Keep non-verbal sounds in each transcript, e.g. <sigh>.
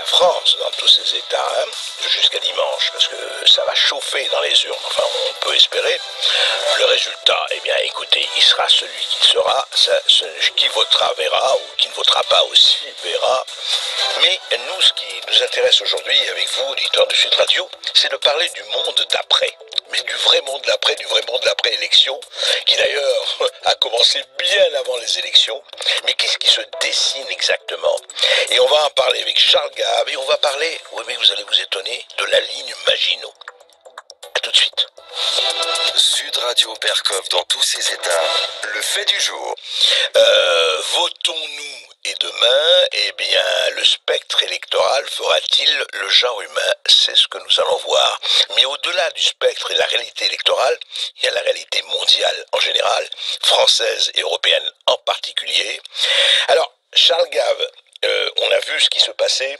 la France dans tous ces États hein, jusqu'à dimanche, parce que ça va chauffer dans les urnes. Enfin, on peut espérer. Le résultat, eh bien, écoutez, il sera celui qui sera. Ce, qui votera verra, ou qui ne votera pas aussi verra. Mais nous, ce qui nous intéresse aujourd'hui avec vous, auditeurs de Sud Radio, c'est de parler du monde d'après. Mais du vrai monde d'après, du vrai monde d'après élection, qui d'ailleurs <laughs> a commencé bien avant les élections. Mais qu'est-ce qui se dessine exactement? Et on va en parler avec Charles Gave et on va parler, oui mais vous allez vous étonner, de la ligne Maginot. A tout de suite. Sud Radio Perkov dans tous ses états, le fait du jour. Euh, Votons-nous et demain, eh bien, le spectre électoral fera-t-il le genre humain? C'est ce que nous allons voir. Mais au-delà du spectre et la réalité électorale, il y a la réalité mondiale en général, française et européenne en particulier. Alors, Charles Gave, euh, on a vu ce qui se passait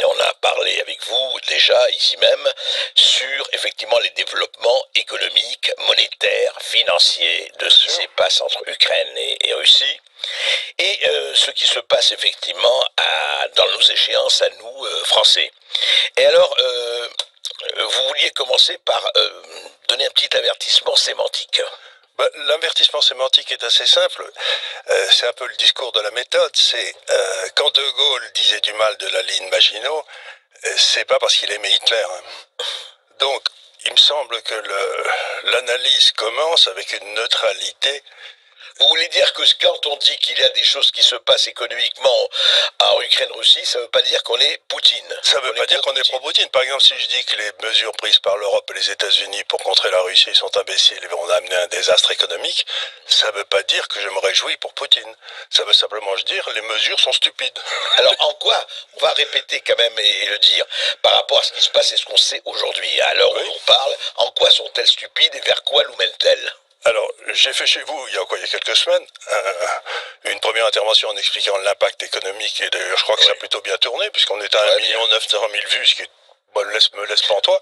et on a parlé avec vous déjà ici même sur effectivement les développements économiques, monétaires, financiers de ce qui se passe entre Ukraine et, et Russie. Et euh, ce qui se passe effectivement à, dans nos échéances à nous, euh, Français. Et alors, euh, vous vouliez commencer par donner un petit avertissement sémantique. Bah, L'avertissement sémantique est assez simple. Euh, c'est un peu le discours de la méthode. C'est euh, quand De Gaulle disait du mal de la ligne Maginot, euh, c'est pas parce qu'il aimait Hitler. hein. Donc, il me semble que l'analyse commence avec une neutralité. Vous voulez dire que quand on dit qu'il y a des choses qui se passent économiquement en Ukraine-Russie, ça ne veut pas dire qu'on est Poutine. Ça ne veut pas dire qu'on est pro-Poutine. Par exemple, si je dis que les mesures prises par l'Europe et les États-Unis pour contrer la Russie sont imbéciles et vont amener un désastre économique, ça ne veut pas dire que je me réjouis pour Poutine. Ça veut simplement dire que les mesures sont stupides. <laughs> Alors en quoi On va répéter quand même et, et le dire par rapport à ce qui se passe et ce qu'on sait aujourd'hui? À l'heure Oui. où on parle, en quoi sont-elles stupides et vers quoi nous mènent-elles Alors, j'ai fait chez vous, il y a quoi, il y a quelques semaines, euh, une première intervention en expliquant l'impact économique, et d'ailleurs, je crois que ça a plutôt bien tourné, puisqu'on est à Ouais, 1 bien. million 900 000 vues, ce qui bon, laisse, me laisse pantois.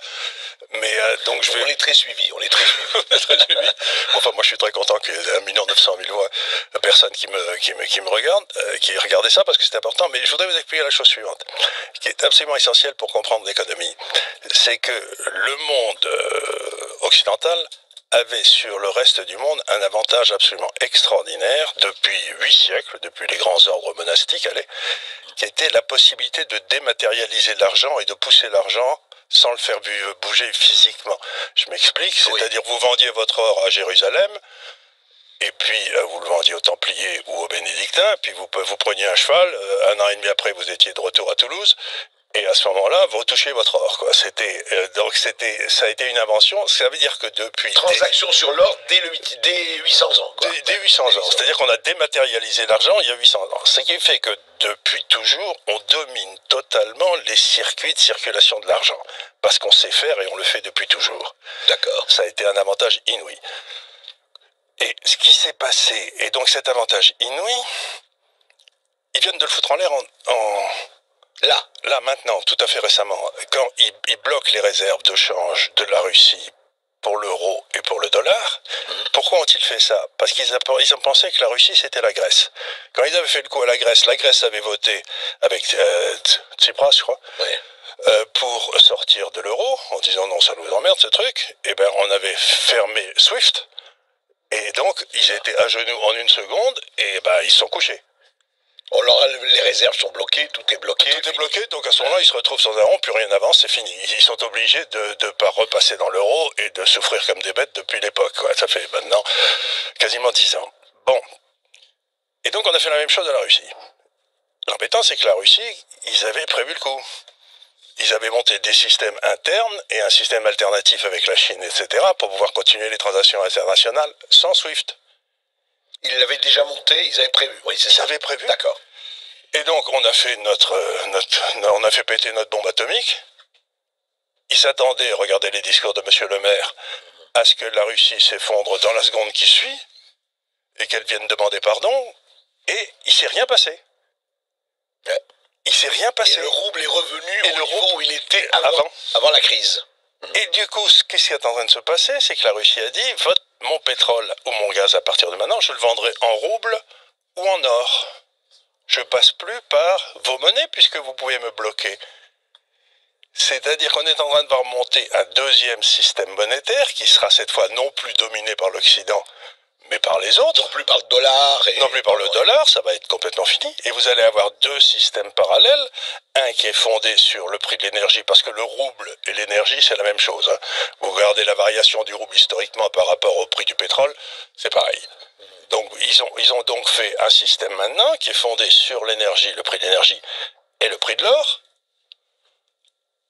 Mais euh, donc, je vais... On est très suivis, <laughs> on est très suivi. Enfin, moi, je suis très content qu'il y ait 1 million 900 000 voix, euh, personnes qui me, qui me, qui me regardent, euh, qui regardent ça, parce que c'est important. Mais je voudrais vous expliquer la chose suivante, qui est absolument essentielle pour comprendre l'économie. C'est que le monde euh, occidental avait sur le reste du monde un avantage absolument extraordinaire depuis huit siècles, depuis les grands ordres monastiques, allez, qui était la possibilité de dématérialiser l'argent et de pousser l'argent sans le faire bouger physiquement. Je m'explique, Oui. c'est-à-dire vous vendiez votre or à Jérusalem, et puis euh, vous le vendiez aux Templiers ou aux Bénédictins, puis vous, vous preniez un cheval, euh, un an et demi après vous étiez de retour à Toulouse, et à ce moment-là, vous retouchez votre or. Quoi. C'était, euh, donc c'était, ça a été une invention. Ça veut dire que depuis des- Transaction sur l'or dès, le dès 800 ans. Quoi. Dès, dès 800 ans. C'est-à-dire qu'on a dématérialisé l'argent il y a 800 ans. Ce qui fait que depuis toujours, on domine totalement les circuits de circulation de l'argent. Parce qu'on sait faire et on le fait depuis toujours. D'accord. Ça a été un avantage inouï. Et ce qui s'est passé, et donc cet avantage inouï, ils viennent de le foutre en l'air en, en- Là, là maintenant, tout à fait récemment, quand ils, bloquent les réserves de change de la Russie pour l'euro et pour le dollar, pourquoi ont-ils fait ça? Parce qu'ils ont pensé que la Russie c'était la Grèce. Quand ils avaient fait le coup à la Grèce, la Grèce avait voté avec euh, Tsi- Tsipras, je crois, euh, pour sortir de l'euro en disant non, ça nous emmerde ce truc. Et ben, on avait fermé SWIFT. Et donc, ils étaient à genoux en une seconde et ben, ils se sont couchés. On leur a- les réserves sont bloquées, tout est bloqué. Tout est bloqué, donc à ce moment-là, ils se retrouvent sans rond, plus rien n'avance, c'est fini. Ils sont obligés de ne pas repasser dans l'euro et de souffrir comme des bêtes depuis l'époque. Ça fait maintenant quasiment dix ans. Bon. Et donc on a fait la même chose à la Russie. L'embêtant, c'est que la Russie, ils avaient prévu le coup. Ils avaient monté des systèmes internes et un système alternatif avec la Chine, etc., pour pouvoir continuer les transactions internationales sans SWIFT. Ils l'avaient déjà monté, ils avaient prévu. Oui, c'est Ils ça. avaient prévu. D'accord. Et donc, on a fait notre, euh, notre, on a fait péter notre bombe atomique. Ils s'attendaient, regardez les discours de Monsieur le maire, à ce que la Russie s'effondre dans la seconde qui suit et qu'elle vienne demander pardon. Et il s'est rien passé. Ouais. Il s'est rien Et passé. le rouble est revenu Et au le niveau rouble- où il était avant, Avant. avant la crise. Et du coup, ce qui est en train de se passer, c'est que la Russie a dit, votre, mon pétrole ou mon gaz à partir de maintenant, je le vendrai en rouble ou en or. je passe plus par vos monnaies puisque vous pouvez me bloquer. C'est-à-dire qu'on est en train de voir monter un deuxième système monétaire qui sera cette fois non plus dominé par l'Occident, mais par les autres. Non plus par le dollar. Et... Non plus par le dollar, ça va être complètement fini. Et vous allez avoir deux systèmes parallèles. Un qui est fondé sur le prix de l'énergie, parce que le rouble et l'énergie, c'est la même chose. Hein. Vous regardez la variation du rouble historiquement par rapport au prix du pétrole, c'est pareil. Donc ils ont, ils ont donc fait un système maintenant qui est fondé sur l'énergie, le prix de l'énergie et le prix de l'or.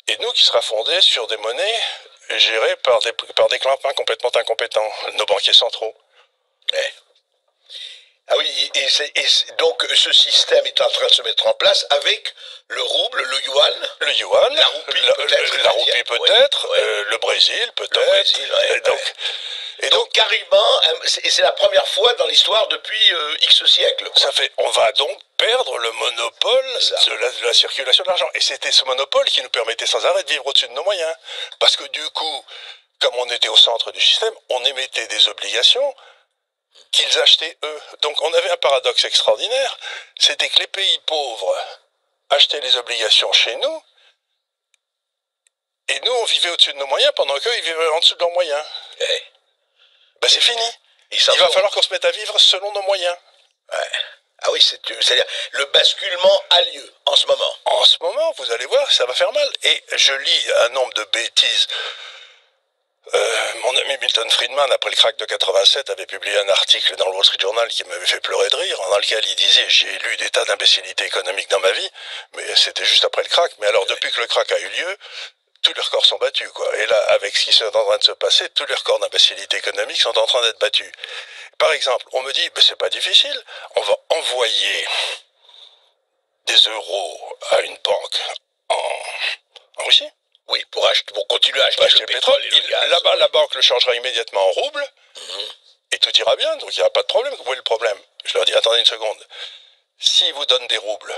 Et nous qui sera fondé sur des monnaies gérées par des, par des clampins complètement incompétents, nos banquiers centraux. Ouais. Ah oui, et, donc ce système est en train de se mettre en place avec le rouble, le yuan. Le yuan, La roupie peut-être, la roupie peut-être, Ouais, ouais. euh, le Brésil peut-être. Ouais, donc, Donc donc carrément, euh, c'est- et c'est la première fois dans l'histoire depuis euh, X siècles. quoi. ça fait, on va donc perdre le monopole de la, de la circulation d'argent. Et c'était ce monopole qui nous permettait sans arrêt de vivre au-dessus de nos moyens. Parce que du coup, comme on était au centre du système, on émettait des obligations qu'ils achetaient eux. Donc on avait un paradoxe extraordinaire, c'était que les pays pauvres achetaient les obligations chez nous, et nous on vivait au-dessus de nos moyens pendant qu'eux ils vivaient en dessous de leurs moyens. Ben c'est fini. Il va falloir qu'on se mette à vivre selon nos moyens. Ouais. Ah oui, c'est- c'est-à-dire le basculement a lieu en ce moment. En ce moment, vous allez voir, ça va faire mal. Et je lis un nombre de bêtises. Euh, mon ami Milton Friedman, après le crack de 87, avait publié un article dans le Wall Street Journal qui m'avait fait pleurer de rire, dans lequel il disait J'ai lu des tas d'imbécilités économiques dans ma vie, mais c'était juste après le crack. Mais alors, depuis que le crack a eu lieu, tous les records sont battus. Quoi. Et là, avec ce qui est en train de se passer, tous les records d'imbécilité économique sont en train d'être battus. Par exemple, on me dit ben, C'est pas difficile, on va envoyer des euros à une banque en, en Russie Oui, pour, acheter, pour continuer à acheter, pour acheter le le pétrole, pétrole. et le Il- gaz. Là-bas, la banque le changera immédiatement en rouble Mhm. et tout ira bien, donc il n'y aura pas de problème. Où est le problème? Je leur dis attendez une seconde. S'ils vous donnent des roubles,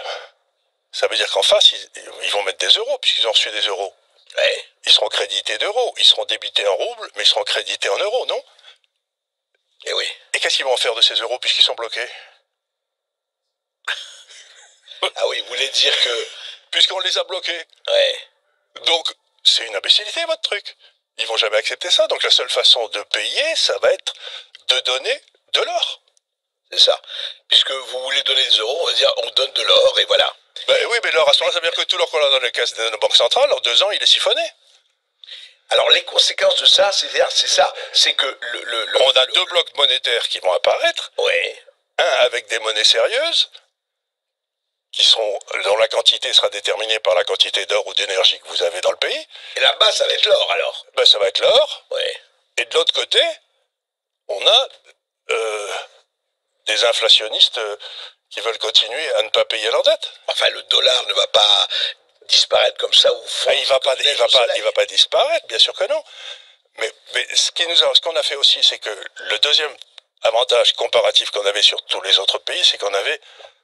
ça veut dire qu'en face, ils, ils vont mettre des euros, puisqu'ils ont reçu des euros. Ouais. Ils seront crédités d'euros. Ils seront débités en roubles, mais ils seront crédités en euros, non? Et oui. Et qu'est-ce qu'ils vont en faire de ces euros puisqu'ils sont bloqués? Ah oui, vous voulez dire que. Puisqu'on les a bloqués. Ouais. Donc, c'est une imbécilité, votre truc. Ils vont jamais accepter ça. Donc, la seule façon de payer, ça va être de donner de l'or. C'est ça. Puisque vous voulez donner des euros, on va dire on donne de l'or et voilà. Ben oui, mais l'or, à ce moment-là, ça veut dire que tout l'or qu'on a dans les caisses de nos banques centrales, en deux ans, il est siphonné. Alors les conséquences de ça, c'est c'est ça, c'est que le, le, le- On a deux blocs monétaires qui vont apparaître. Ouais. Un avec des monnaies sérieuses, qui seront, dont la quantité sera déterminée par la quantité d'or ou d'énergie que vous avez dans le pays. Et là-bas, ça va être l'or alors. Ben, ça va être l'or. Ouais. Et de l'autre côté, on a euh, des inflationnistes euh, qui veulent continuer à ne pas payer leurs dettes. Enfin, le dollar ne va pas disparaître comme ça fond. Ah, il va pas, il va pas, il va pas disparaître, bien sûr que non. Mais, mais ce qui nous a, ce qu'on a fait aussi, c'est que le deuxième avantage comparatif qu'on avait sur tous les autres pays, c'est qu'on avait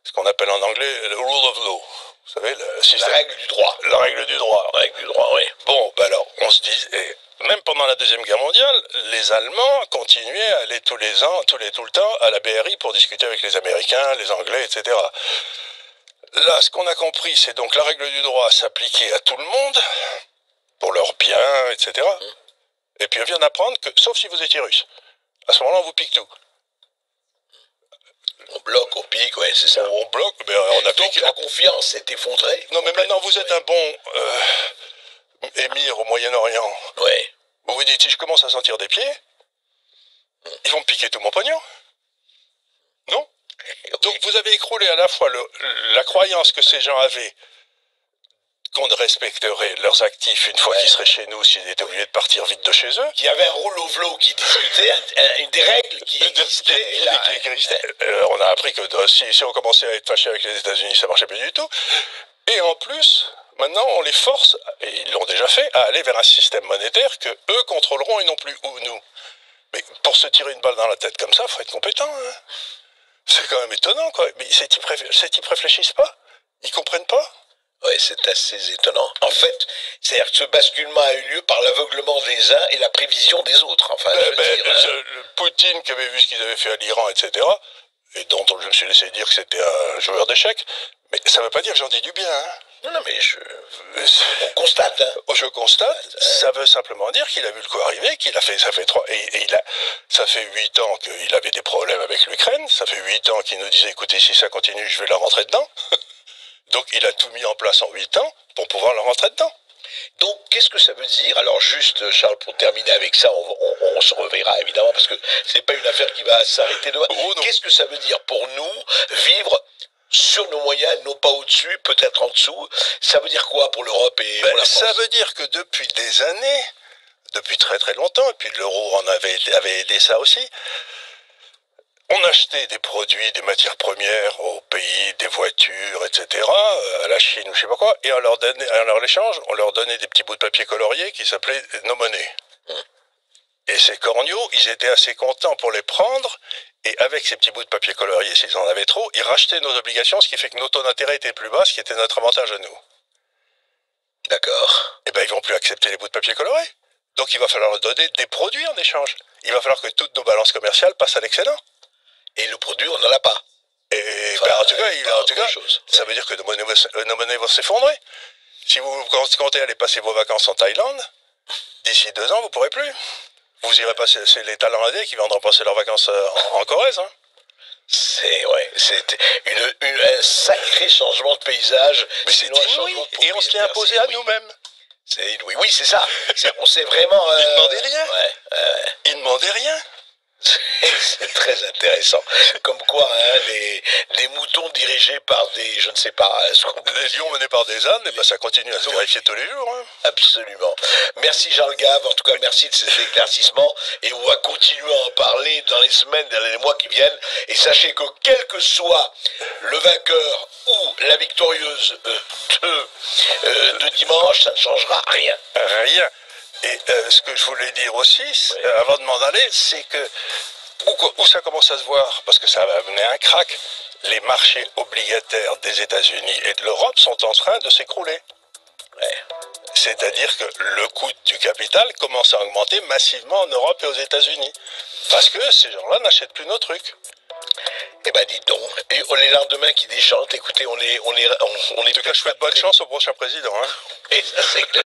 ce qu'on appelle en anglais le rule of law. Vous savez, le La système, règle du droit. la règle du droit. La règle du droit, oui. Bon, ben alors, on se dit, et même pendant la Deuxième Guerre mondiale, les Allemands continuaient à aller tous les ans, tous les, tout le temps, à la BRI pour discuter avec les Américains, les Anglais, etc. Là, ce qu'on a compris, c'est donc la règle du droit s'appliquer à tout le monde, pour leurs biens, etc. Et puis on vient d'apprendre que, sauf si vous étiez russe, à ce moment-là, on vous pique tout. On bloque, on pique, ouais, c'est ça. On bloque, mais on a Donc la confiance s'est effondrée. Non, mais maintenant, vous êtes un bon euh, émir au Moyen-Orient. Ouais. Vous vous dites, si je commence à sentir des pieds, ils vont me piquer tout mon pognon. Non? Donc vous avez écroulé à la fois le- la croyance que ces gens avaient qu'on respecterait leurs actifs une fois Ouais. qu'ils seraient chez nous s'ils étaient obligés de partir vite de chez eux. Qui y avait un law qui discutait, un- un- une des règles qui <laughs> là, qui existait. Euh, on a appris que euh, si, si on commençait à être fâché avec les États-Unis, ça marchait plus du tout. Et en plus, maintenant, on les force, et ils l'ont déjà fait, à aller vers un système monétaire que eux contrôleront et non plus ou nous. Mais pour se tirer une balle dans la tête comme ça, faut être compétent. hein. C'est quand même étonnant, quoi. Mais types réfléchissent pas Ils comprennent pas Ouais, c'est assez étonnant. En fait, c'est-à-dire que ce basculement a eu lieu par l'aveuglement des uns et la prévision des autres. Enfin, je Euh, veux ben, dire, je- le Poutine qui avait vu ce qu'ils avaient fait à l'Iran, etc., et dont je me suis laissé dire que c'était un joueur d'échecs. Mais ça ne veut pas dire que j'en dis du bien. Hein. Non, non, mais je... on constate. Hein. Oh, je constate. Ça veut simplement dire qu'il a vu le coup arriver, qu'il a fait, ça fait trois, et, il a, ça fait huit ans qu'il avait des problèmes avec l'Ukraine. Ça fait huit ans qu'il nous disait, écoutez, si ça continue, je vais la rentrer dedans. <laughs> Donc, il a tout mis en place en huit ans pour pouvoir la rentrer dedans. Donc, qu'est-ce que ça veut dire? Alors, juste, Charles, pour terminer avec ça, on, se reverra évidemment parce que c'est pas une affaire qui va s'arrêter demain. Oh, qu'est-ce que ça veut dire pour nous vivre sur nos moyens, non pas au-dessus, peut-être en dessous? Ça veut dire quoi pour l'Europe et ben, pour la France? Ça veut dire que depuis des années, depuis très très longtemps, et puis l'euro en avait, avait aidé ça aussi, on achetait des produits, des matières premières au pays, des voitures, etc., euh, à la Chine ou je sais pas quoi, et en leur, donnait, en leur échange, on leur donnait des petits bouts de papier coloriés qui s'appelaient nos monnaies. Hum. Et ces corneaux, ils étaient assez contents pour les prendre, et avec ces petits bouts de papier coloriés, s'ils en avaient trop, ils rachetaient nos obligations, ce qui fait que nos taux d'intérêt étaient plus bas, ce qui était notre avantage à nous. D'accord. Eh bien, ils vont plus accepter les bouts de papier colorés. Donc, il va falloir leur donner des produits en échange. Il va falloir que toutes nos balances commerciales passent à l'excellent. Et le produit, on n'en a pas. Et ben, en tout cas, il, en tout cas ça veut dire que nos monnaies, vont s'effondrer. Si vous comptez aller passer vos vacances en Thaïlande, d'ici deux ans, vous ne pourrez plus. Vous irez passer, c'est les Thaïlandais qui viendront passer leurs vacances euh, en, Corrèze. Hein. C'est ouais, c'est un sacré changement de paysage. Mais c'est inouï. Et on se l'est imposé à nous-mêmes. C'est inouï. Oui, c'est ça. on s'est vraiment. Euh... Il ne demandait rien. Ouais, ouais. Il ne demandait rien. C'est très intéressant. Comme quoi, hein, des, moutons dirigés par des, je ne sais pas, des lions menés par des ânes, et ben ça continue à se vérifier tous les jours. Hein. Absolument. Merci Jean Gave, en tout cas merci de ces éclaircissements, et on va continuer à en parler dans les semaines, dans les mois qui viennent. Et sachez que quel que soit le vainqueur ou la victorieuse euh, de, euh, de dimanche, ça ne changera rien. Rien. Et euh, ce que je voulais dire aussi, euh, avant de m'en aller, c'est que où, ça commence à se voir, parce que ça va amener un crack, les marchés obligataires des États-Unis et de l'Europe sont en train de s'écrouler. C'est-à-dire que le coût du capital commence à augmenter massivement en Europe et aux États-Unis. Parce que ces gens-là n'achètent plus nos trucs. Eh ben dis donc, et on est lendemain qui déchante, écoutez, on est... On est, on, est en tout cas, je souhaite bonne chance au prochain président. Hein. Et ça, c'est